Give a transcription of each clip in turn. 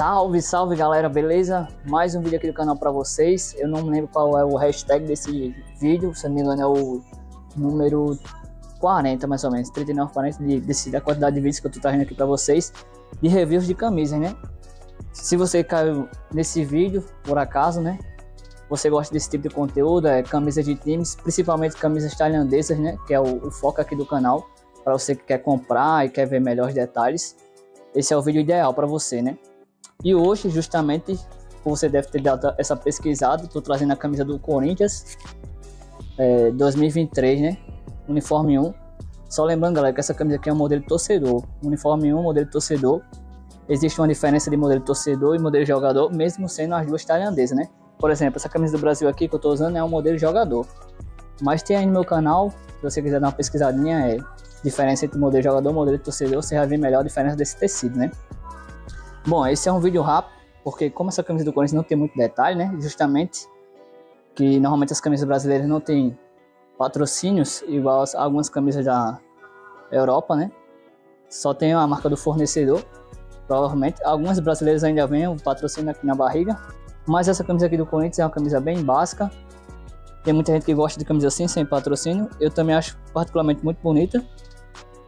Salve, salve galera, beleza? Mais um vídeo aqui do canal para vocês. Eu não lembro qual é o hashtag desse vídeo, se não me engano é o número 40 mais ou menos, 39, 40 de, desse, da quantidade de vídeos que eu tô trazendo aqui para vocês de reviews de camisas, né? Se você caiu nesse vídeo, por acaso, né? Você gosta desse tipo de conteúdo, é camisas de times, principalmente camisas tailandesas, né? Que é o, o foco aqui do canal, para você que quer comprar e quer ver melhores detalhes. Esse é o vídeo ideal para você, né? E hoje, justamente, você deve ter dado essa pesquisada, estou trazendo a camisa do Corinthians é, 2023, né? Uniforme 1. Só lembrando, galera, que essa camisa aqui é um modelo torcedor. Uniforme 1, modelo torcedor. Existe uma diferença de modelo torcedor e modelo jogador, mesmo sendo as duas tailandesas, né? Por exemplo, essa camisa do Brasil aqui que eu estou usando é um modelo jogador. Mas tem aí no meu canal, se você quiser dar uma pesquisadinha, é diferença entre modelo jogador e modelo torcedor, você vai ver melhor a diferença desse tecido, né? Bom, esse é um vídeo rápido, porque como essa camisa do Corinthians não tem muito detalhe, né? Justamente que normalmente as camisas brasileiras não têm patrocínios igual algumas camisas da Europa, né? Só tem a marca do fornecedor, provavelmente. Algumas brasileiras ainda vêm o patrocínio aqui na barriga, mas essa camisa aqui do Corinthians é uma camisa bem básica. Tem muita gente que gosta de camisa assim, sem patrocínio. Eu também acho particularmente muito bonita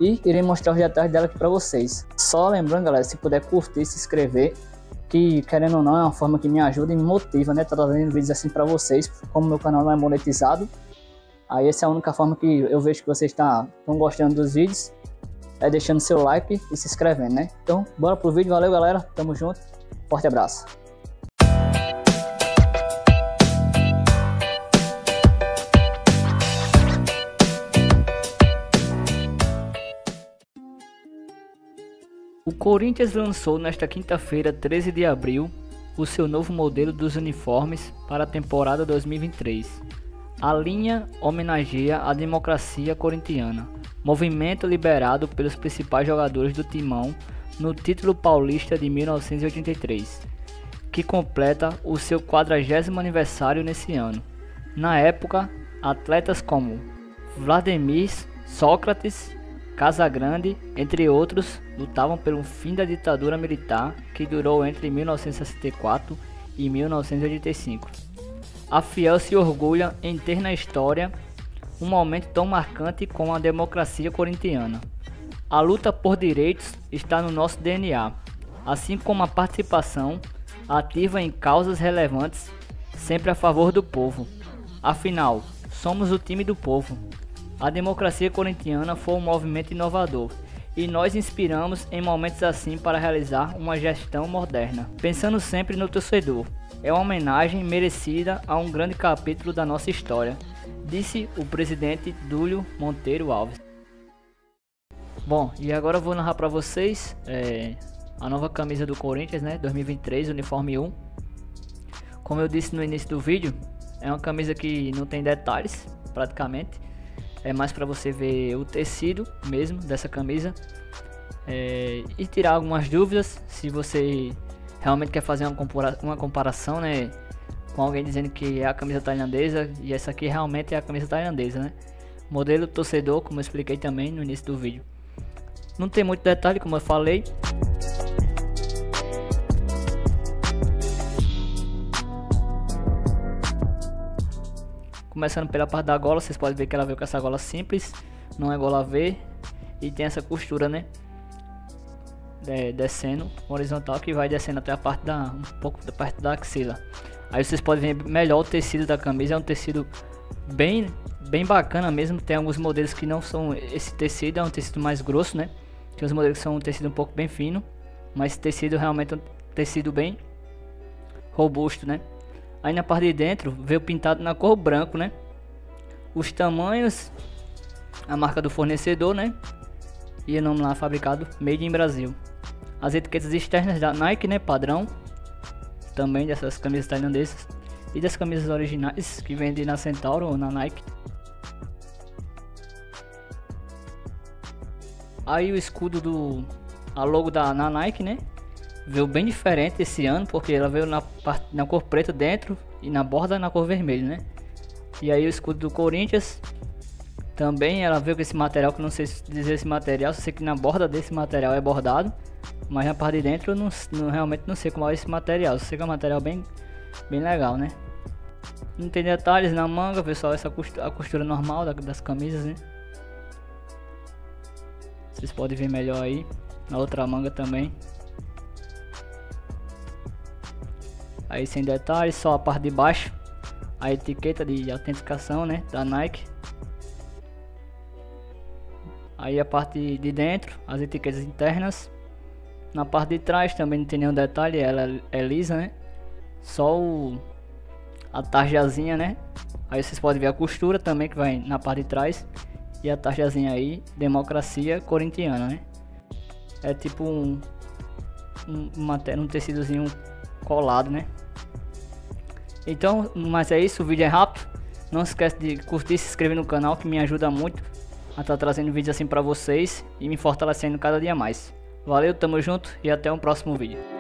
e irei mostrar os detalhes dela aqui para vocês. Só lembrando, galera, se puder curtir, se inscrever, que querendo ou não é uma forma que me ajuda e me motiva, né, trazendo vídeos assim para vocês, como meu canal não é monetizado. Aí essa é a única forma que eu vejo que vocês estão gostando dos vídeos, é deixando seu like e se inscrevendo, né? Então, bora pro vídeo, valeu galera, tamo junto, forte abraço. O Corinthians lançou nesta quinta-feira, 13 de abril, o seu novo modelo dos uniformes para a temporada 2023. A linha homenageia a democracia corintiana, movimento liberado pelos principais jogadores do Timão no título paulista de 1983, que completa o seu 40 aniversário nesse ano. Na época, atletas como Vladimir Sócrates Casagrande, entre outros, lutavam pelo fim da ditadura militar que durou entre 1964 e 1985. A Fiel se orgulha em ter na história um momento tão marcante como a democracia corintiana. A luta por direitos está no nosso DNA, assim como a participação ativa em causas relevantes, sempre a favor do povo. Afinal, somos o time do povo. A democracia corintiana foi um movimento inovador e nós inspiramos em momentos assim para realizar uma gestão moderna, pensando sempre no torcedor. É uma homenagem merecida a um grande capítulo da nossa história, disse o presidente Dúlio Monteiro Alves. Bom, e agora eu vou narrar para vocês é, a nova camisa do Corinthians, né, 2023, uniforme 1. Como eu disse no início do vídeo, é uma camisa que não tem detalhes, praticamente é mais para você ver o tecido mesmo dessa camisa é, e tirar algumas dúvidas se você realmente quer fazer uma, compara uma comparação né com alguém dizendo que é a camisa tailandesa e essa aqui realmente é a camisa tailandesa né. Modelo torcedor como eu expliquei também no início do vídeo. Não tem muito detalhe como eu falei Começando pela parte da gola, vocês podem ver que ela veio com essa gola simples, não é gola V. E tem essa costura, né? É, descendo horizontal que vai descendo até a parte da um pouco da parte da axila. Aí vocês podem ver melhor o tecido da camisa, é um tecido bem bem bacana mesmo. Tem alguns modelos que não são esse tecido, é um tecido mais grosso, né? Tem uns modelos que são um tecido um pouco bem fino, mas tecido realmente é um tecido bem robusto, né? Aí na parte de dentro veio pintado na cor branco, né? Os tamanhos, a marca do fornecedor, né? E o nome lá fabricado Made in Brasil. As etiquetas externas da Nike, né? Padrão. Também dessas camisas tailandesas. E das camisas originais que vendem na Centauro ou na Nike. Aí o escudo do. A logo da na Nike, né? Veio bem diferente esse ano, porque ela veio na, na cor preta dentro e na borda na cor vermelha, né? E aí o escudo do Corinthians Também ela veio com esse material, que não sei dizer esse material, só sei que na borda desse material é bordado. Mas na parte de dentro eu não, não, realmente não sei como é esse material, só sei que é um material bem, bem legal, né? Não tem detalhes na manga, pessoal, essa costura, a costura normal das camisas, né? Vocês podem ver melhor aí, na outra manga também. Aí sem detalhes, só a parte de baixo, a etiqueta de autenticação, né, da Nike. Aí a parte de dentro, as etiquetas internas. Na parte de trás também não tem nenhum detalhe, ela é lisa, né? Só o, a tarjazinha, né? Aí vocês podem ver a costura também que vai na parte de trás. E a tarjazinha aí, democracia corintiana, né? É tipo um, um, um tecidozinho colado, né? Então, mas é isso, o vídeo é rápido. Não se esquece de curtir e se inscrever no canal que me ajuda muito a estar tá trazendo vídeos assim pra vocês e me fortalecendo cada dia mais. Valeu, tamo junto e até um próximo vídeo.